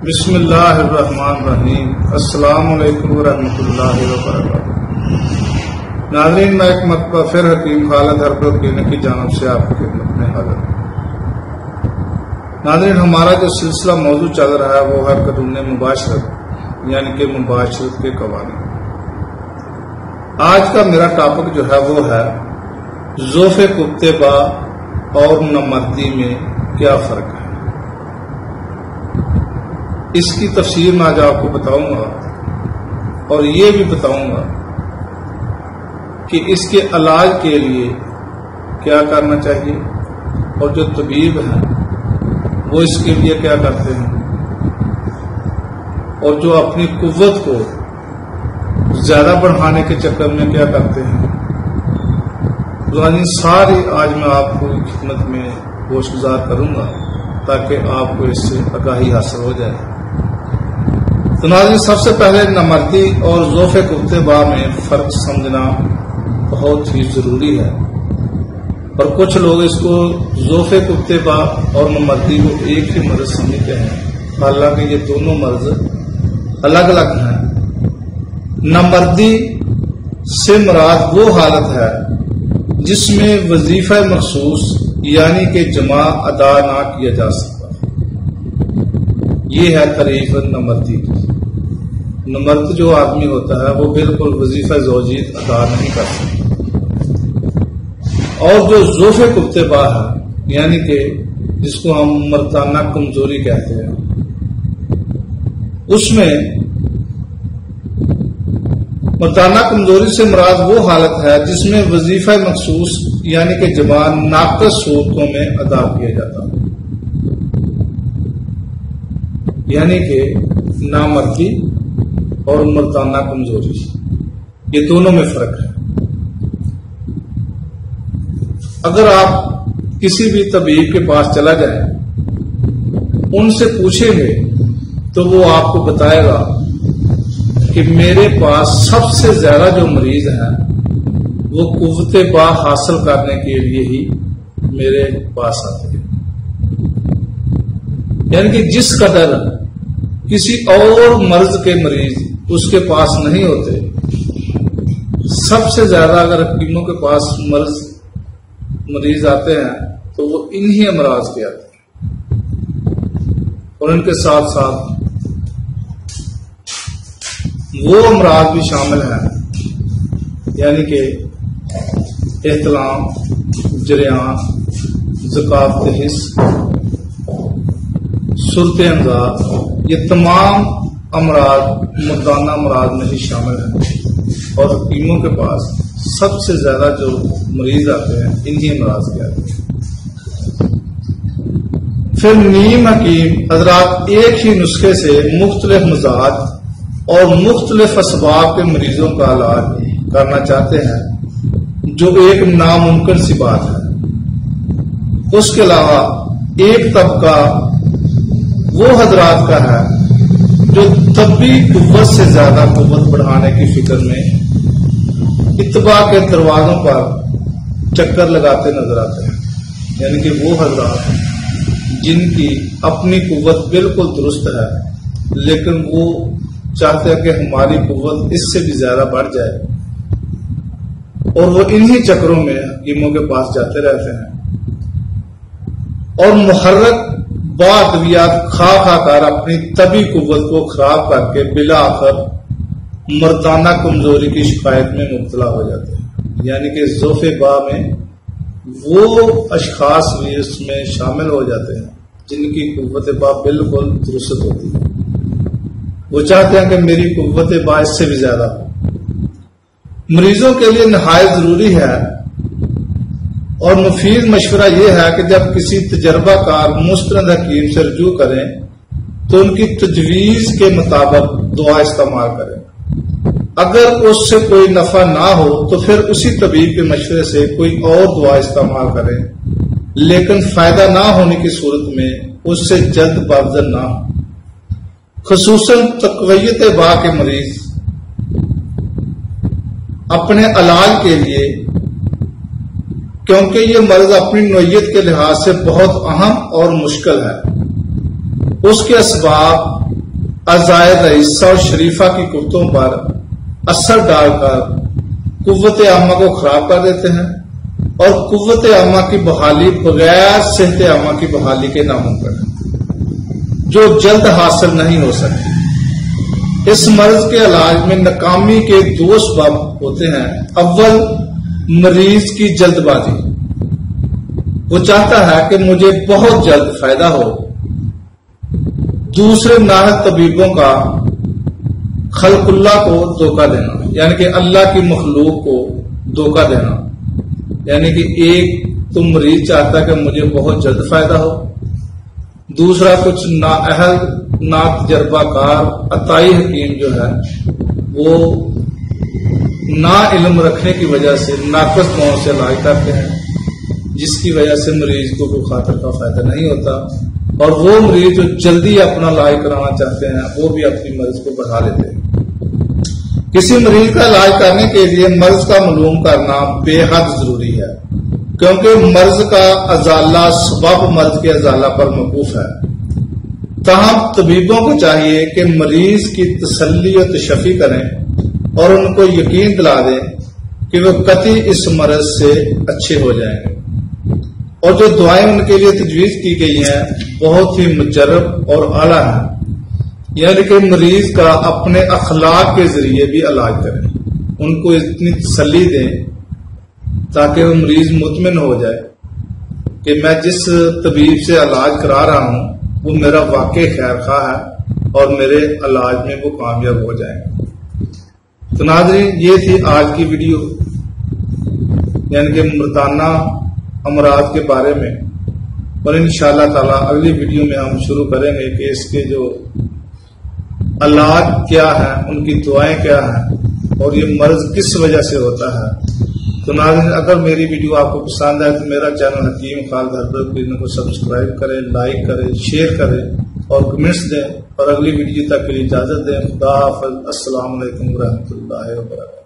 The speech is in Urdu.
بسم اللہ الرحمن الرحیم۔ السلام علیکم ورحمۃ اللہ وبرکاتہ۔ ناظرین، میں ایک مرتبہ پھر حکیم خالد ہرپر کلینک کی جانب سے آپ کی خدمت میں حاضر ناظرین، ہمارا جو سلسلہ موضوع چل رہا ہے وہ ہے قانون مباشرت یعنی کہ مباشرت کے قوانین۔ آج کا میرا ٹاپک جو ہے وہ ہے زوف کتے با اور نمردی میں کیا فرق ہے۔ اس کی تفسیر میں آج آپ کو بتاؤں گا اور یہ بھی بتاؤں گا کہ اس کے علاج کے لیے کیا کرنا چاہیے اور جو طبیب ہیں وہ اس کے لیے کیا کرتے ہیں اور جو اپنی قوت کو زیادہ بڑھانے کے چکر میں کیا کرتے ہیں یعنی ساری آج میں آپ کو خدمت میں گوشت گزار کروں گا تاکہ آپ کو اس سے آگاہی حاصل ہو جائے۔ تو ناظرین، سب سے پہلے نمردی اور ذوف کفتے با میں فرق سمجھنا بہت ہی ضروری ہے۔ اور کچھ لوگ اس کو ذوف کفتے با اور نمردی کو ایک ہی مرض سمجھتے ہیں۔ حالانکہ یہ دونوں مرض الگ الگ ہیں۔ نمردی سے مراد وہ حالت ہے جس میں وظیفہ مخصوص یعنی کہ جمع ادا نہ کیا جا سکتا۔ یہ ہے تعریف نمردی کی جی۔ نمرد جو آدمی ہوتا ہے وہ بالکل وظیفہ زوجیت ادا نہیں کر سکتا اور جو زوف کفتے با ہے یعنی کہ جس کو ہم مردانہ کمزوری کہتے ہیں، اس میں مردانہ کمزوری سے مراد وہ حالت ہے جس میں وظیفہ مخصوص یعنی کہ زبان ناقص صورتوں میں ادا کیا جاتا۔ ہے یعنی کہ نامردی اور مردانہ کمزوری یہ دونوں میں فرق ہے۔ اگر آپ کسی بھی طبیب کے پاس چلا جائیں ان سے پوچھیں گے تو وہ آپ کو بتائے گا کہ میرے پاس سب سے زیادہ جو مریض ہیں، وہ قوت با حاصل کرنے کے لیے ہی میرے پاس آتے ہیں۔ یعنی کہ جس قدر کسی اور مرض کے مریض اس کے پاس نہیں ہوتے، سب سے زیادہ اگر حکیموں کے پاس مرض، مریض آتے ہیں، تو وہ انہی امراض کے آتے ہیں۔ اور ان کے ساتھ ساتھ وہ امراض بھی شامل ہیں۔ یعنی کہ احتلام جریان زکات حص صورت امزاد یہ تمام امراض، مردانہ امراض میں ہی شامل ہیں۔ اور حکیموں کے پاس سب سے زیادہ جو مریض آتے ہیں، انہی امراض کے آتے ہیں۔ پھر نیم حکیم حضرات ایک ہی نسخے سے مختلف مزاج اور مختلف اسباب کے مریضوں کا علاج کرنا چاہتے ہیں، جو ایک ناممکن سی بات ہے۔ اس کے علاوہ ایک طبقہ وہ حضرات کا ہے جو طبی قوت سے زیادہ قوت بڑھانے کی فکر میں اتباع کے دروازوں پر چکر لگاتے نظر آتے ہیں۔ یعنی کہ وہ حضرات جن کی اپنی قوت بالکل درست ہے، لیکن وہ چاہتے ہیں کہ ہماری قوت اس سے بھی زیادہ بڑھ جائے۔ اور وہ انہی چکروں میں حکیموں کے پاس جاتے رہتے ہیں۔ اور محرک ادویات کھا کھا کر اپنی طبی قوت کو خراب کر کے بلا آخر مردانہ کمزوری کی شکایت میں مبتلا ہو جاتے ہیں۔ یعنی کہ ذوف با میں وہ اشخاص بھی اس میں شامل ہو جاتے ہیں جن کی قوت با بالکل درست ہوتی ہے۔ وہ چاہتے ہیں کہ میری قوت با اس سے بھی زیادہ ہو۔ مریضوں کے لیے نہایت ضروری ہے اور مفید مشورہ یہ ہے کہ جب کسی تجربہ کار مسترد حکیم سے رجوع کریں تو ان کی تجویز کے مطابق دعا استعمال کریں۔ اگر اس سے کوئی نفع نہ ہو تو پھر اسی طبیب کے مشورے سے کوئی اور دعا استعمال کریں۔ لیکن فائدہ نہ ہونے کی صورت میں اس سے جلد بابزر نہ ہو خصوصاً تقویت با کے مریض۔ اپنے علاج کے لیے کیونکہ یہ مرض اپنی نوعیت کے لحاظ سے بہت اہم اور مشکل ہے۔ اس کے اسباب ازائد رئیسہ اور شریفہ کی کتوں پر اثر ڈال کر قوت عامہ کو خراب کر دیتے ہیں اور قوت عامہ کی بحالی بغیر صحت عامہ کی بحالی کے ناممکن ہے، جو جلد حاصل نہیں ہو سکتی۔ اس مرض کے علاج میں ناکامی کے دو سبب ہوتے ہیں۔ اول مریض کی جلد بازی۔ وہ چاہتا ہے کہ مجھے بہت جلد فائدہ ہو۔ دوسرے ناحق طبیبوں کا خلق اللہ کو دھوکہ دینا یعنی کہ اللہ کی مخلوق کو دھوکہ دینا۔ یعنی کہ ایک تو مریض چاہتا کہ مجھے بہت جلد فائدہ ہو۔ دوسرا، کچھ نا اہل نا تجربہ کار، عطائی حکیم جو ہے، وہ نا علم رکھنے کی وجہ سے ناقص ماؤں سے علاج کرتے ہیں، جس کی وجہ سے مریض کو کوئی خاطر کا فائدہ نہیں ہوتا۔ اور وہ مریض جو جلدی اپنا علاج کرانا چاہتے ہیں، وہ بھی اپنی مرض کو بڑھا لیتے ہیں۔ کسی مریض کا علاج کرنے کے لیے مرض کا معلوم کرنا بے حد ضروری ہے، کیونکہ مرض کا ازالہ سبب مرض کے ازالہ پر موقوف ہے۔ تاہم طبیبوں کو چاہیے کہ مریض کی تسلی و تشفی کریں۔ اور ان کو یقین دلا دیں کہ وہ قطعی اس مرض سے اچھے ہو جائیں گے۔ اور جو دعائیں ان کے لیے تجویز کی گئی ہیں، بہت ہی مجرب اور اعلیٰ ہیں۔ یعنی کہ مریض کا اپنے اخلاق کے ذریعے بھی علاج کریں۔ ان کو اتنی تسلی دیں تاکہ وہ مریض مطمئن ہو جائے کہ میں جس طبیب سے علاج کرا رہا ہوں، وہ میرا واقع خیر خواہ ہے اور میرے علاج میں وہ کامیاب ہو جائیں۔ تو ناظرین، یہ تھی آج کی ویڈیو۔ یعنی کہ مرتانہ امراض کے بارے میں۔ اور ان شاء اللہ تعالی اگلی ویڈیو میں ہم شروع کریں گے کہ اس کے جو علاج کیا ہے ان کی دعائیں کیا ہیں، اور یہ مرض کس وجہ سے ہوتا ہے۔ تو ناظرین، اگر میری ویڈیو آپ کو پسند ہے تو میرا چینل حکیم خالد حربر کو سبسکرائب کرے لائک کرے شیئر کرے اور کمنٹس دیں اور اگلی ویڈیو تک کے لیے اجازت دیں. خدا حافظ. السلام علیکم ورحمۃ اللہ وبرکاتہ.